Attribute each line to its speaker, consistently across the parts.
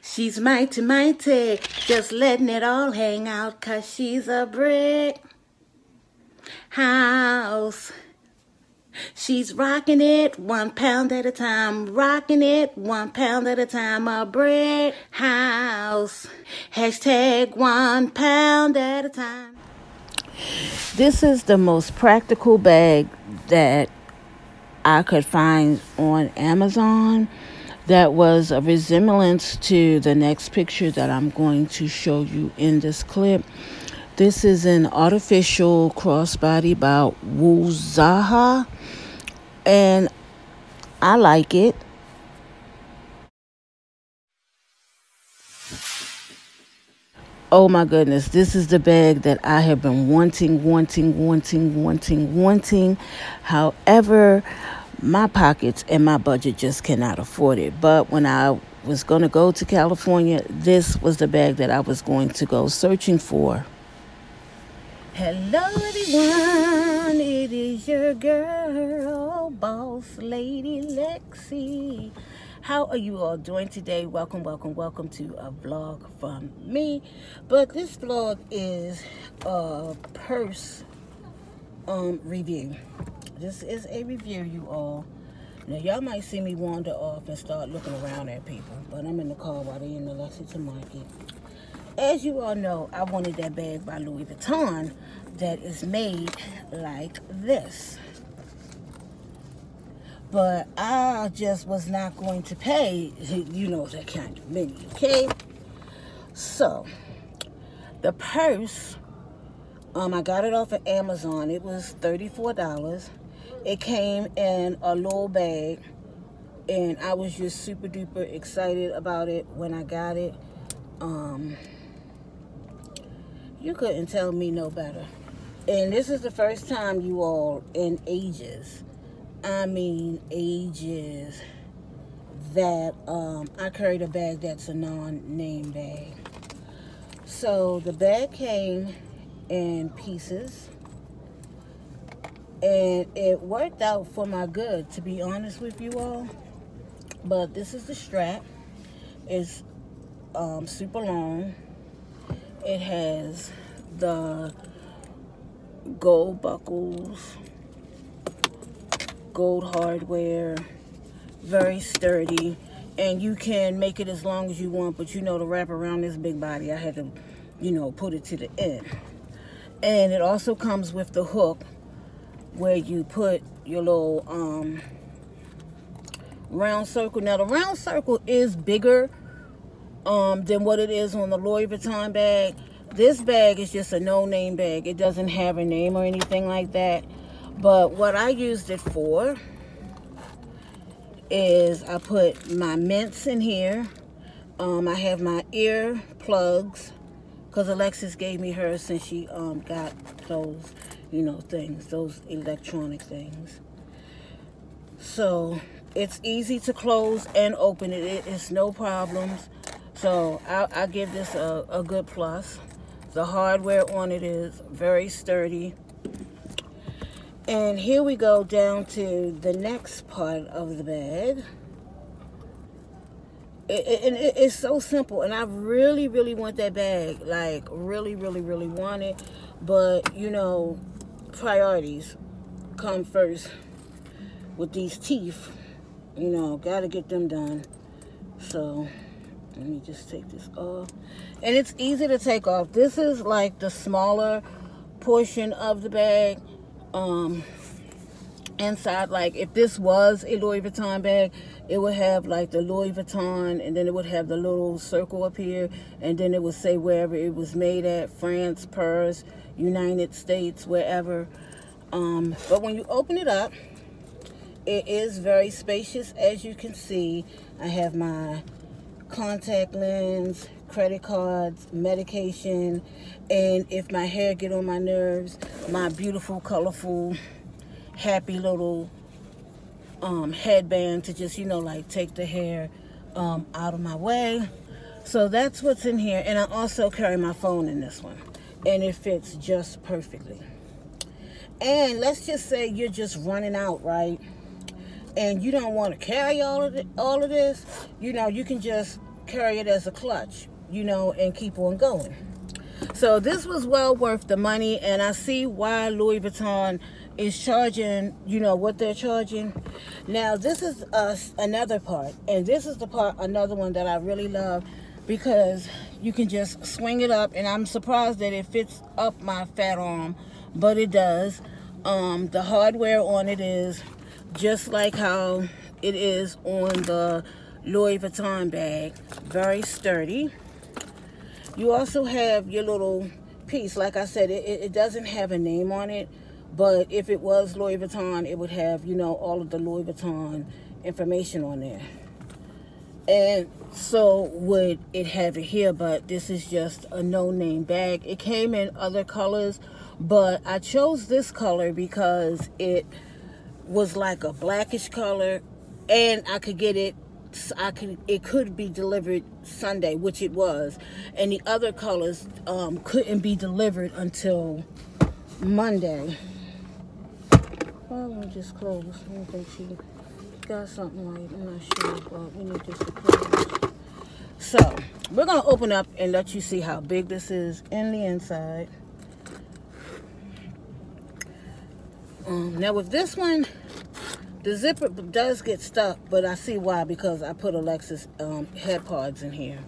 Speaker 1: She's mighty, mighty, just letting it all hang out, cause she's a brick house. She's rocking it one pound at a time, rocking it one pound at a time, a brick house. Hashtag one pound at a time. This is the most practical bag that I could find on Amazon that was a resemblance to the next picture that I'm going to show you in this clip. This is an artificial crossbody by WOZEAH, and I like it. Oh my goodness, this is the bag that I have been wanting, wanting, wanting, wanting, wanting. However, my pockets and my budget just cannot afford it. But when I was going to go to California, this was the bag that I was going to go searching for. Hello, everyone. It is your girl, boss lady Lexi. How are you all doing today? Welcome, welcome, welcome to a vlog from me. But this vlog is a purse um, review. This is a review, you all. Now, y'all might see me wander off and start looking around at people, but I'm in the car while they're in the Lexington Market. As you all know, I wanted that bag by Louis Vuitton that is made like this but I just was not going to pay, you know, that kind of money, okay? So, the purse, um, I got it off of Amazon. It was $34. It came in a little bag, and I was just super duper excited about it when I got it. Um, you couldn't tell me no better. And this is the first time you all in ages I mean ages that um, I carried a bag that's a non-name bag. So the bag came in pieces and it worked out for my good to be honest with you all. But this is the strap. It's um, super long. It has the gold buckles gold hardware, very sturdy, and you can make it as long as you want, but you know to wrap around this big body, I had to, you know, put it to the end. And it also comes with the hook where you put your little um, round circle. Now the round circle is bigger um, than what it is on the Louis Vuitton bag. This bag is just a no-name bag. It doesn't have a name or anything like that. But what I used it for is I put my mints in here. Um, I have my ear plugs because Alexis gave me hers since she um, got those, you know, things, those electronic things. So it's easy to close and open it. it it's no problems. So I, I give this a, a good plus. The hardware on it is very sturdy. And here we go down to the next part of the bag. And it, it, it's so simple. And I really, really want that bag. Like, really, really, really want it. But, you know, priorities come first with these teeth. You know, got to get them done. So, let me just take this off. And it's easy to take off. This is like the smaller portion of the bag um inside like if this was a Louis Vuitton bag it would have like the Louis Vuitton and then it would have the little circle up here and then it would say wherever it was made at France Paris United States wherever um but when you open it up it is very spacious as you can see I have my contact lens credit cards, medication, and if my hair get on my nerves, my beautiful, colorful, happy little um, headband to just, you know, like take the hair um, out of my way. So that's what's in here. And I also carry my phone in this one. And it fits just perfectly. And let's just say you're just running out, right? And you don't want to carry all of, the, all of this. You know, you can just carry it as a clutch, you know, and keep on going. So this was well worth the money, and I see why Louis Vuitton is charging, you know, what they're charging. Now, this is uh, another part, and this is the part, another one that I really love because you can just swing it up, and I'm surprised that it fits up my fat arm, but it does. Um, the hardware on it is just like how it is on the Louis Vuitton bag. Very sturdy. You also have your little piece. Like I said, it, it doesn't have a name on it. But if it was Louis Vuitton, it would have, you know, all of the Louis Vuitton information on there. And so would it have it here, but this is just a no-name bag. It came in other colors, but I chose this color because it was like a blackish color and I could get it I could it could be delivered Sunday, which it was, and the other colors um, couldn't be delivered until Monday. Why won't just close? Got something. I'm not sure, but we need this. So we're gonna open up and let you see how big this is in the inside. Um, now with this one, the zipper does get stuck, but I see why because I put Alexis um, head pods in here.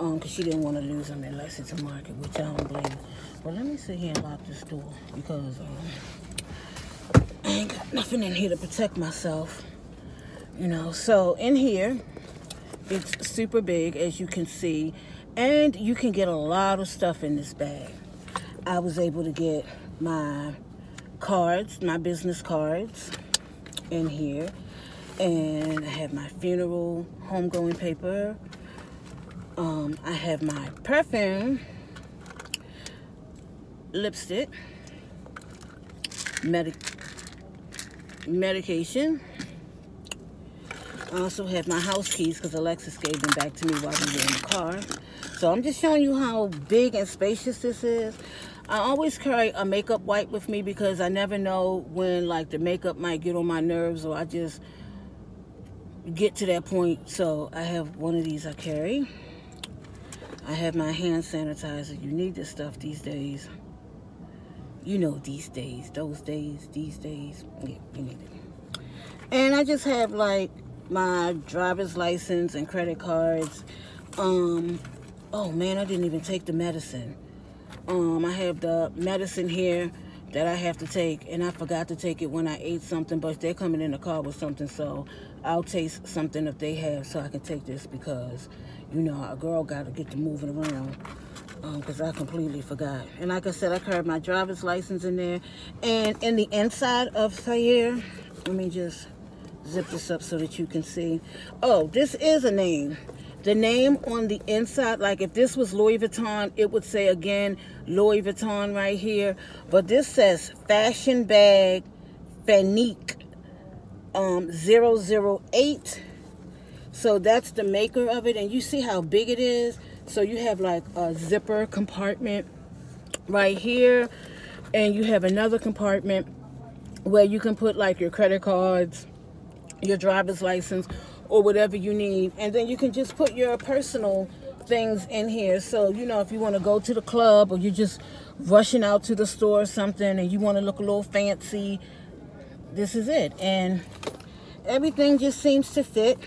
Speaker 1: Um, cause she didn't want to lose them unless it's a market, which I don't blame. But let me sit here and lock this door because um, I ain't got nothing in here to protect myself. You know, so in here, it's super big as you can see, and you can get a lot of stuff in this bag. I was able to get my cards, my business cards in here. And I have my funeral homegoing paper. Um, I have my perfume, lipstick, medic medication. I also have my house keys because Alexis gave them back to me while we were in the car. So I'm just showing you how big and spacious this is. I always carry a makeup wipe with me because I never know when like the makeup might get on my nerves or I just get to that point. So I have one of these I carry. I have my hand sanitizer. You need this stuff these days. You know these days, those days, these days. Yeah, you need it. And I just have like my driver's license and credit cards. Um, oh man, I didn't even take the medicine. Um, I have the medicine here that I have to take, and I forgot to take it when I ate something, but they're coming in the car with something, so I'll taste something if they have so I can take this because, you know, a girl got to get to moving around um because um, I completely forgot. And like I said, I carried my driver's license in there. And in the inside of here, let me just zip this up so that you can see. Oh, this is a name. The name on the inside, like if this was Louis Vuitton, it would say again, Louis Vuitton right here. But this says Fashion Bag Fanique um, 008. So that's the maker of it. And you see how big it is? So you have like a zipper compartment right here. And you have another compartment where you can put like your credit cards, your driver's license, or whatever you need. And then you can just put your personal things in here. So, you know, if you want to go to the club or you're just rushing out to the store or something and you want to look a little fancy, this is it. And everything just seems to fit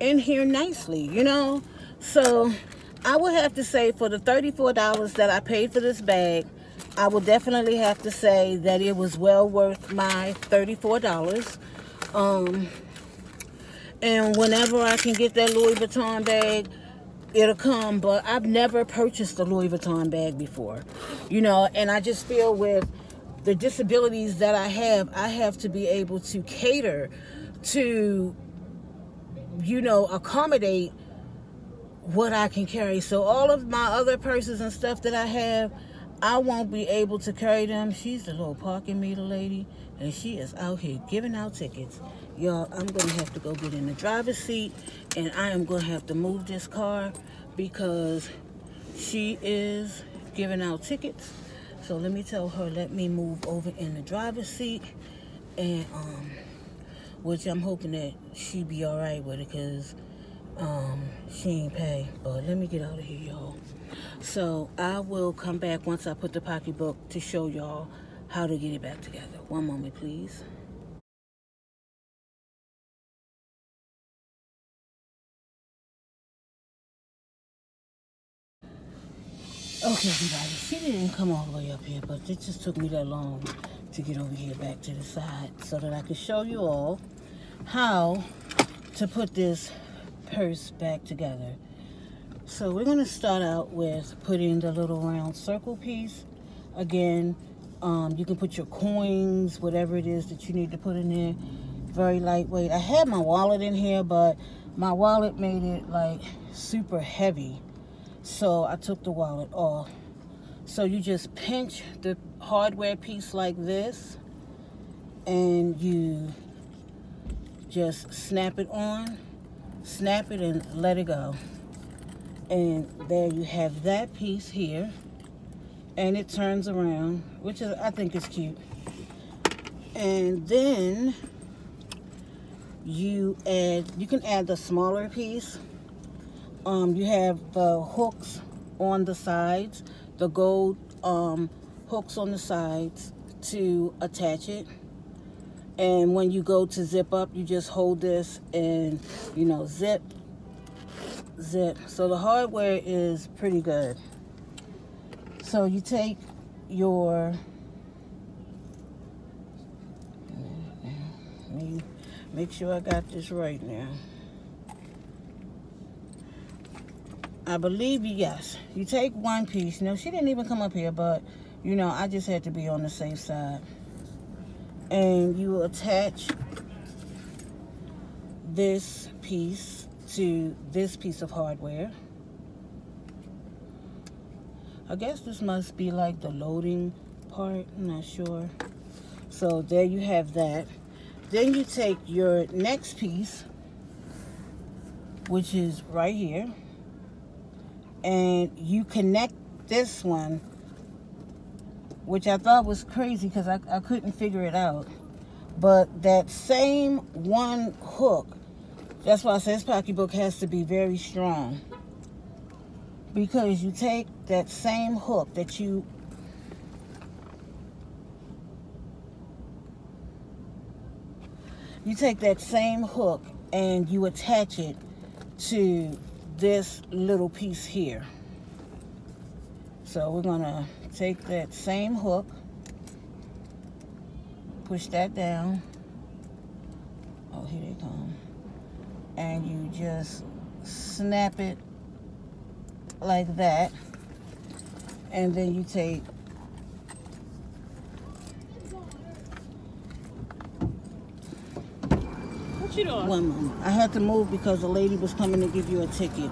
Speaker 1: in here nicely, you know. So I would have to say for the $34 that I paid for this bag, I would definitely have to say that it was well worth my $34. Um, and whenever I can get that Louis Vuitton bag, it'll come. But I've never purchased a Louis Vuitton bag before, you know, and I just feel with the disabilities that I have, I have to be able to cater to, you know, accommodate what I can carry. So all of my other purses and stuff that I have, I won't be able to carry them. She's the little parking meter lady, and she is out here giving out tickets. Y'all, I'm going to have to go get in the driver's seat, and I am going to have to move this car because she is giving out tickets. So let me tell her, let me move over in the driver's seat, and um, which I'm hoping that she be all right with it because Um, she ain't pay, but let me get out of here, y'all. So I will come back once I put the pocketbook to show y'all how to get it back together. One moment, please. Okay, everybody, she didn't come all the way up here, but it just took me that long to get over here back to the side so that I could show you all how to put this purse back together. So we're going to start out with putting the little round circle piece. Again, um, you can put your coins, whatever it is that you need to put in there. Very lightweight. I had my wallet in here, but my wallet made it like super heavy. So I took the wallet off. So you just pinch the hardware piece like this and you just snap it on, snap it and let it go. And there you have that piece here. And it turns around, which is I think is cute. And then you add, you can add the smaller piece um, you have the hooks on the sides, the gold um, hooks on the sides to attach it. And when you go to zip up, you just hold this and, you know, zip, zip. So the hardware is pretty good. So you take your, make sure I got this right now. I believe you, yes. You take one piece. No, she didn't even come up here, but, you know, I just had to be on the safe side. And you attach this piece to this piece of hardware. I guess this must be like the loading part. I'm not sure. So there you have that. Then you take your next piece, which is right here and you connect this one which I thought was crazy because I, I couldn't figure it out but that same one hook that's why I say this pocketbook has to be very strong because you take that same hook that you you take that same hook and you attach it to this little piece here. So we're gonna take that same hook, push that down. Oh, here they come. And you just snap it like that. And then you take
Speaker 2: What you doing?
Speaker 1: One moment. I had to move because the lady was coming to give you a ticket.